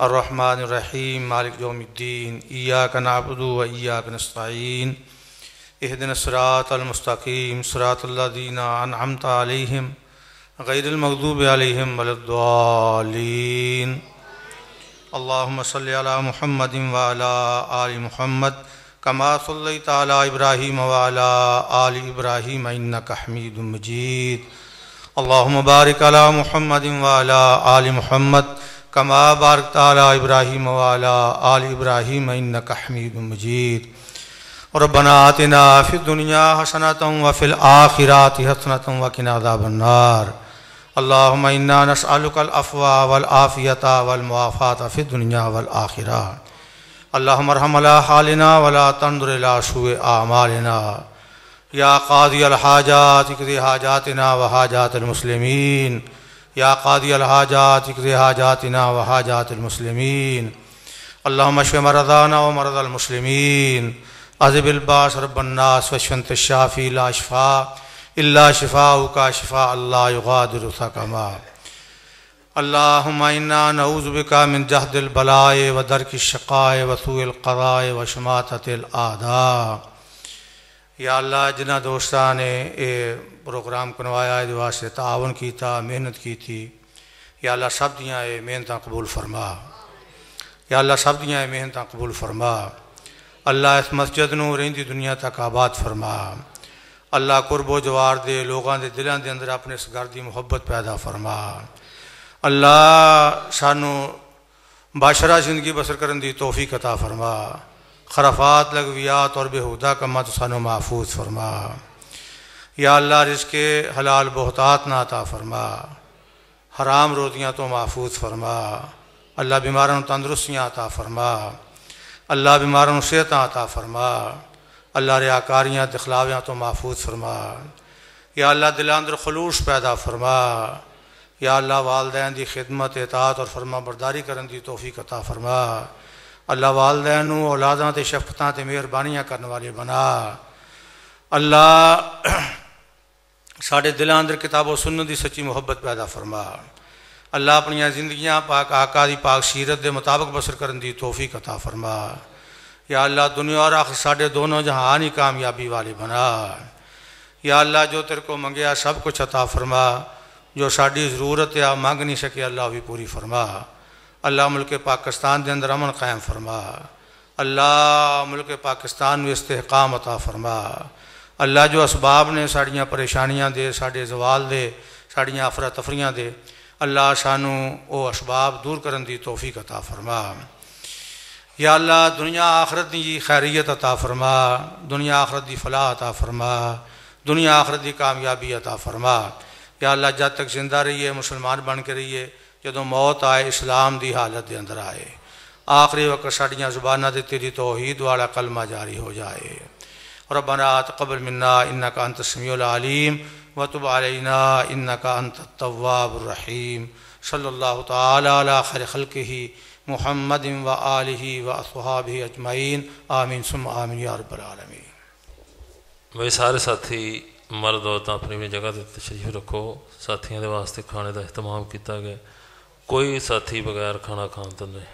الرحمن الرحیم، مالک یوم الدین، ایاک نعبد و ایاک نستعین اهدنا الصراط المستقیم، صراط الذین انعمت علیہم، غیر المغضوب علیہم ولا الضالین. اللهم صل على محمد وعلى آل محمد كما صليت على إبراهيم وعلى آل إبراهيم إنك حميد مجيد اللهم بارك على محمد وعلى آل محمد كما باركت على إبراهيم وعلى آل إبراهيم إنك حميد مجيد ربنا آتنا في الدنيا حسنة وفي الآخرات حسنة وقنا عذاب النار. اللهم إنا نسألك العفو والعافية والمعافاة في الدنيا والآخرة اللهم ارحم على حالنا ولا تنظر إلى سوء أعمالنا يا قاضي الحاجات اقضي حاجاتنا وحاجات المسلمين يا قاضي الحاجات اقضي حاجاتنا وحاجات المسلمين اللهم اشف مرضانا ومرضى المسلمين اذهب الباس رب الناس واشف انت الشافي لا شفاء الا شفاءك شفاء لا يغادر سقما اللهم انا نعوذ بك من جهد البلاء ودرك الشقاء وسوء القضاء وشماتة الاعداء یا اللہ جنہ دوستان نے یہ پروگرام کنوایا یہ واسطے تعاون کیتا، محنت کی تھی یا اللہ سب دیاں یہ محنتاں قبول فرما۔ یا اللہ سب دیاں یہ محنتاں قبول فرما۔ اللہ اس مسجد نو رہندی دنیا تک آباد فرما۔ اللہ قرب و جوار دے لوگاں دے دلان دے اندر اپنے اس گھر دی محبت پیدا فرما۔ اللہ سانو باشرہ زندگی بسر کرن دی توفیق عطا فرما۔ خرافات، لغویات اور بےحودہ کما تو سانو محفوظ فرما۔ یا اللہ، رزق حلال بہتات نہ عطا فرما۔ حرام روزیاں تو محفوظ فرما۔ اللہ بیماروں تندرستیاں عطا فرما۔ اللہ بیماروں صحت عطا فرما۔ اللہ ریاکاریاں دخلاویاں تو محفوظ فرما۔ یا اللہ، دل اندر خلوص پیدا فرما۔ یا اللہ، والدین دی خدمت، اطاعت اور فرما برداری کرن دی توفیق عطا فرما۔ اللہ والدین اولاداں تے شفقتاں تے مہربانیاں کرنے والے بنا۔ اللہ ساڈے دلاں اندر کتاب و سنت دی سچی محبت پیدا فرما۔ اللہ اپنی زندگیاں پاک آقا دی پاک سیرت دے مطابق بسر کرن دی توفیق عطا فرما۔ یا اللہ دنیا اور آخر ساڈے دونوں جہانی کامیابی والے بنا۔ یا اللہ جو تیرے کو منگیا سب کچھ عطا فرما۔ جو ساڈی ضرورت ہے آپ مانگ نہیں سکے، اللہ بھی پوری فرما۔ اللہ ملک پاکستان دے اندر امن قائم فرما۔ اللہ ملک پاکستان میں استحقام عطا فرما۔ اللہ جو اسباب نے ساڑیاں پریشانیاں دے، ساڑے زوال دے، ساڑیاں افراتفریاں دے، اللہ سانو او اسباب دور کرن دی توفیق عطا فرما۔ یا اللہ دنیا آخرت دی خیریت عطا فرما، دنیا آخرت دی فلاح عطا فرما، دنیا آخرت دی کامیابی عطا فرما۔ یا اللہ جب تک زندہ رہیے، مسلمان بن کے رہیے جدو موت آئے اسلام دی حالت دے اندر آئے آخری وقت ساڑیاں زبانہ دے تیری توحید والا کلمہ جاری ہو جائے ربنا تقبل منا انکا انت السمیع العلیم وتب علینا انکا انت التواب الرحیم صلی اللہ تعالی علی خیر خلقہ محمد و آلہ و اصحابہ اجمعین آمین سم آمین یا رب العالمین بھائی سارے ساتھی مرد عورتیں اپنی اپنی جگہ تے تشریف رکھو ساتھیاں دے واسطے کھانے دا اہتمام کیتا گیا کوئی ساتھی بغیر کھانا کھان تو نہیں